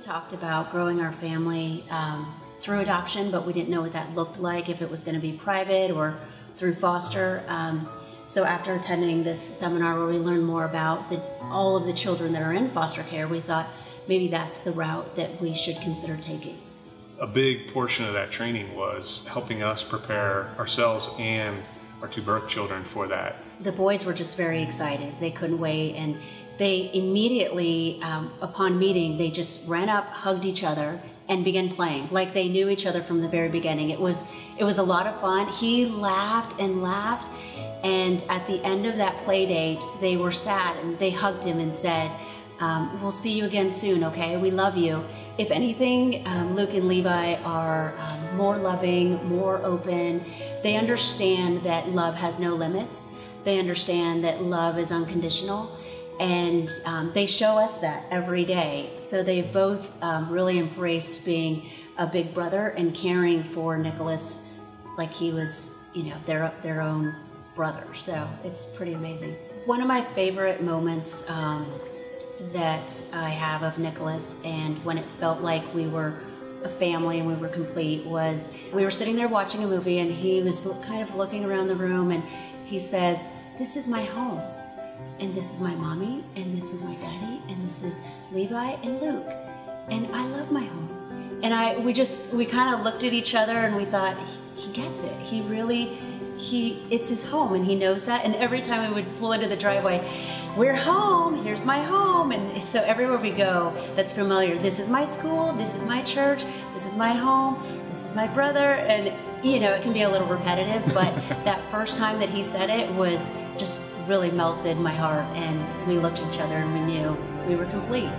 talked about growing our family um, through adoption, but we didn't know what that looked like, if it was going to be private or through foster. Um, so after attending this seminar where we learned more about the, all of the children that are in foster care, we thought maybe that's the route that we should consider taking. A big portion of that training was helping us prepare ourselves and our two birth children for that. The boys were just very excited. They couldn't wait and they immediately, um, upon meeting, they just ran up, hugged each other, and began playing like they knew each other from the very beginning. It was it was a lot of fun. He laughed and laughed, and at the end of that play date, they were sad and they hugged him and said, um, "We'll see you again soon. Okay, we love you." If anything, um, Luke and Levi are um, more loving, more open. They understand that love has no limits. They understand that love is unconditional and um, they show us that every day. So they've both um, really embraced being a big brother and caring for Nicholas like he was, you know, their their own brother. So it's pretty amazing. One of my favorite moments um, that I have of Nicholas, and when it felt like we were a family and we were complete, was we were sitting there watching a movie, and he was kind of looking around the room, and he says, "This is my home." and this is my mommy, and this is my daddy, and this is Levi and Luke, and I love my home. And I, we just, we kind of looked at each other and we thought, he, he gets it. He really, he, it's his home and he knows that. And every time we would pull into the driveway, we're home, here's my home. And so everywhere we go that's familiar, this is my school, this is my church, this is my home, this is my brother. And, you know, it can be a little repetitive, but that first time that he said it was just really melted my heart and we looked at each other and we knew we were complete.